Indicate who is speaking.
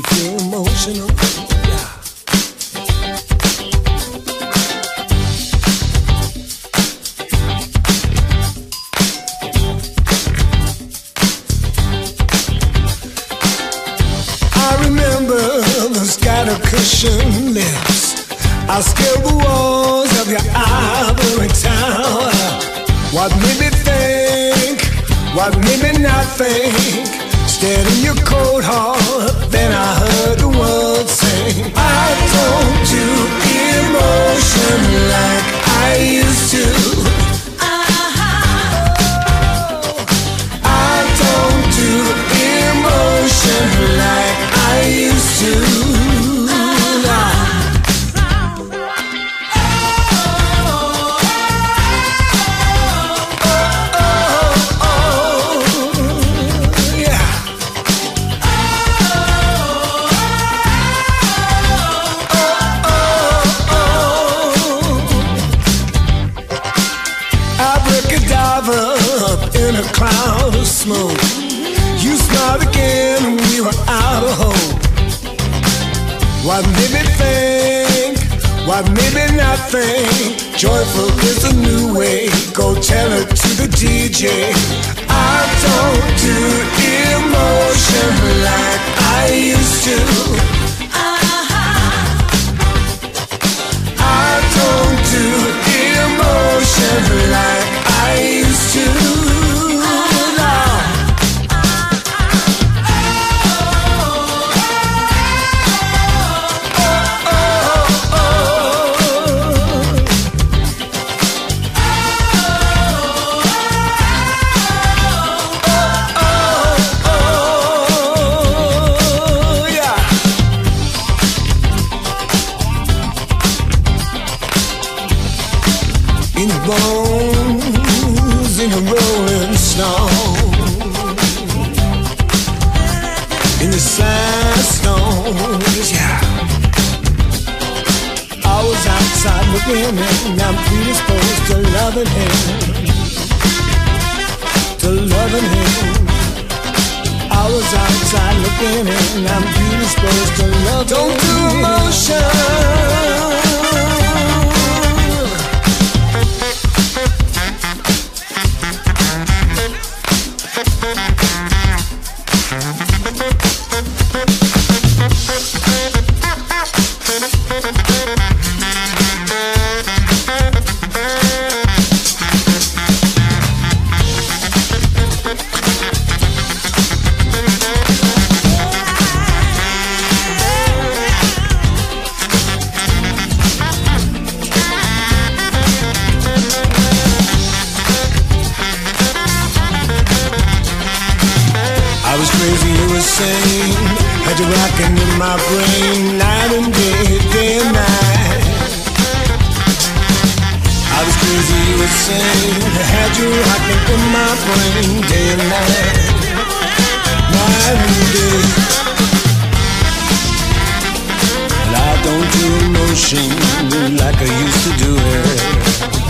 Speaker 1: you feel emotional? Yeah. I remember the scattered cushion lips. I scaled the walls of your ivory tower. What made me think? What made me not think? Stared in your cold heart, then I heard the world sing. I in a cloud of smoke. You smiled again and we were out of hope. What made me think? What made me not think? Joyful is a new way. Go tell it to the DJ. I don't do emotion like I used to. Bones, in your rolling snow, in the sandstones, yeah. I was outside looking in, I'm predisposed to loving him, to loving him. I was outside looking in, I'm predisposed to love. Don't do emotion. Sane. Had you rocking in my brain, night and day, day and night. I was crazy, you were sane. Had you rocking in my brain, day and night, night and day. But I don't do emotion like I used to do it.